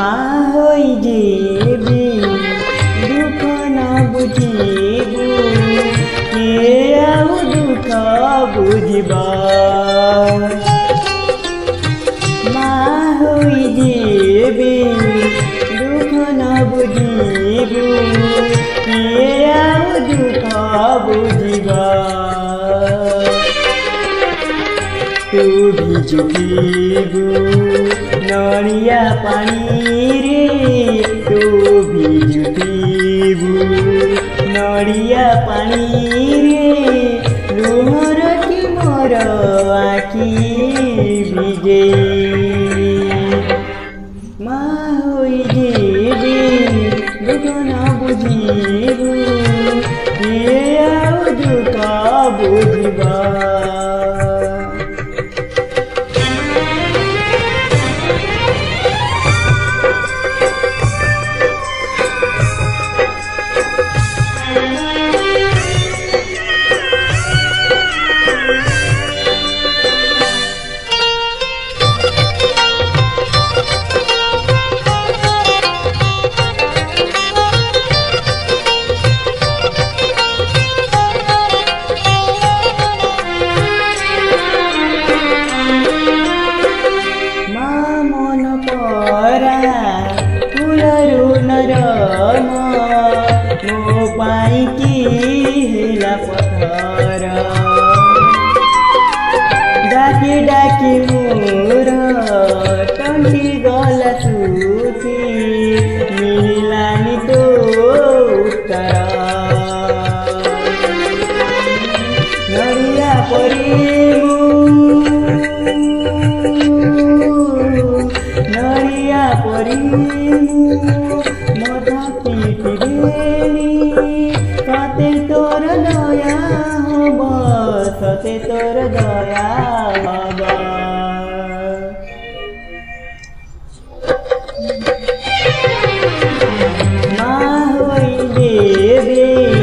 মা হই দেবী দুঃখ না বুঝিব। কে আউ দুঃখ বুঝিব। মা হই দেবী দুঃখ না বুঝিব। কে আউ দুঃখ বুঝিবা। তুমি ঝুঁকিব ନଡ଼ିଆ ପାଣିରେ ତୁ ଭିଜୁଥିବୁ ନଡ଼ିଆ ପାଣିରେ ଲୁହର କି ମୋର ଆଖି ଭିଜେ ମା ହୋଇଯିବି ଦୁଃଖ ନ ବୁଝିବୁ କିଏ ଆଉ ଦୁଃଖ ବୁଝିବା ডাকি ডাকি মোর টন্টি গলা সুতি মিলানি তো উত্তর নড়িয়া পরি নড়িয়া পরি মধা পিটিবেলি সতে তোর দয়া হব সতে তোর দয়া দেবে